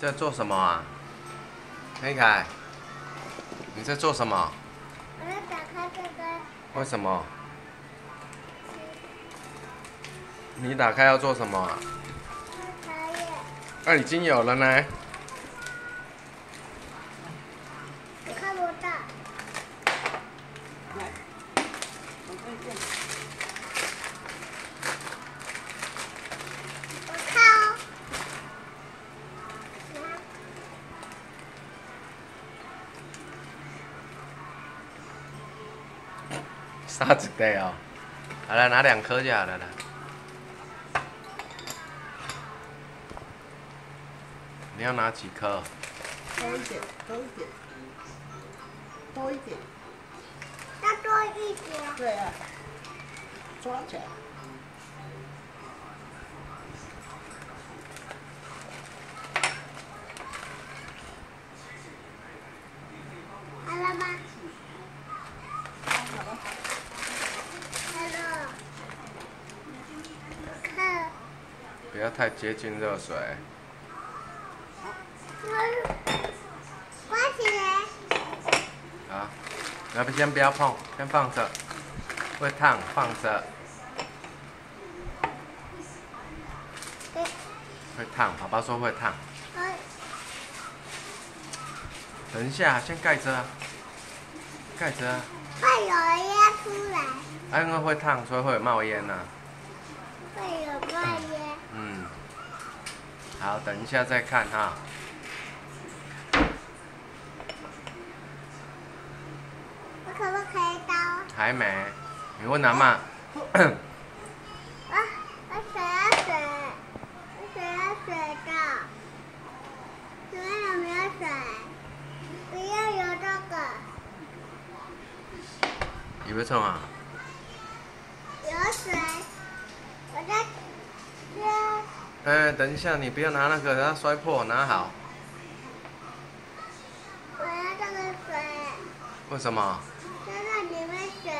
在做什么啊？黑凯，你在做什么？我要打开这个为什么？你打开要做什么啊？那、已经有了呢。我看不到。来，我看一下。我看哦。沙子袋哦。好了，拿两颗就好了啦。你要拿几颗？多一点，多一点，多一点。要多一点。对啊，抓起来。好了吗？好了，好了。看，不要太接近热水。我关起来。啊，那边先不要碰，先放着，会烫，放着，会烫。宝宝说会烫。等一下，先盖着啊，盖着啊。会有烟出来，啊，因为会烫，所以会有冒烟呐、会有冒烟。嗯，好，等一下再看哈。我可不可以刀？还没，你问阿妈。我，我想要水，我想要水的。请问有没有水？不要有这个，你要创啊？有水。我在这，哎，等一下，你不要拿那个，它摔破，拿好。我要这个水，为什么？这个里面水。